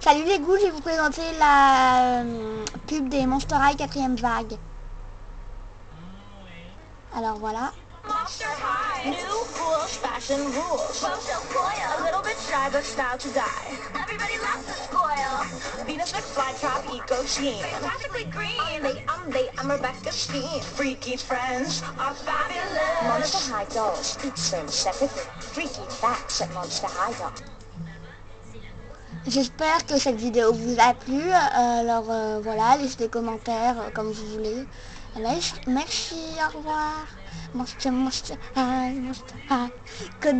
Salut les goûts, je vais vous présenter la euh, pub des Monster High quatrième vague. Alors voilà. Monster High. New cool fashion rules. A little bit shy, but style to die. Everybody loves the spoil. Venus McFlytrap, Eco Sheen. Fantastically green. They, um, they, I'm Rebecca Steen. Freaky friends are fabulous. Monster High Dolls, each film separately. Freaky facts at Monster High Doll. J'espère que cette vidéo vous a plu. Alors euh, voilà, laissez des commentaires euh, comme vous voulez. Merci, au revoir. Monster, monster, high, monster. Que